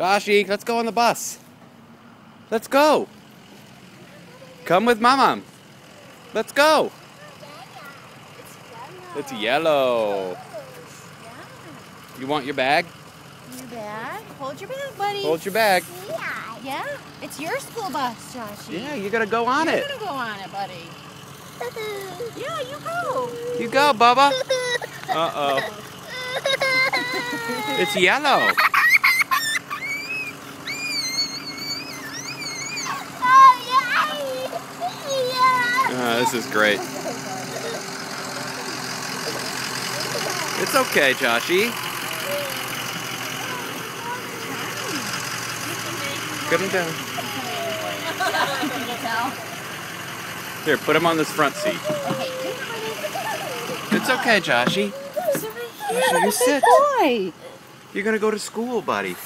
Joshy, let's go on the bus. Let's go. Come with Mama. Let's go. It's yellow. You want your bag? Your bag? Hold your bag, buddy. Hold your bag. Yeah, Yeah. it's your school bus, Joshy. Yeah, you gotta go on You're it. gonna go on it, buddy. Yeah, you go. You go, Bubba. Uh-oh. It's yellow. Uh, this is great. It's okay, Joshy. Put him down. Here, put him on this front seat. It's okay, Joshy. You're you sit. You're gonna go to school, buddy.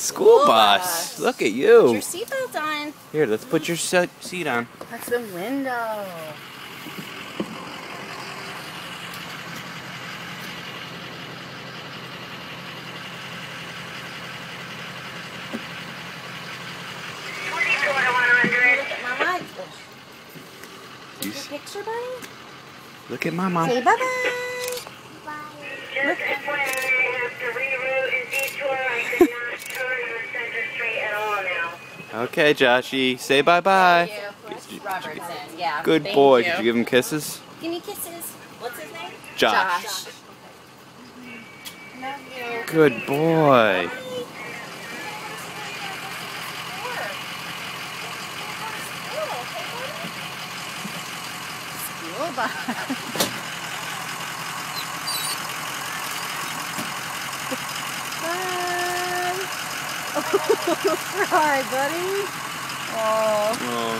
School bus. Look at you. Your seatbelt on. Here, let's put your se- seat on. That's the window. You picture, buddy? look at my mom. Say bye-bye. Just FYI, I Okay, Joshy. Say bye-bye. Robertson, yeah. Good Thank boy. you. Did you give him kisses? Give me kisses. What's his name? Josh. Love you. Good boy. School bus. cry, buddy. Oh. Oh, no.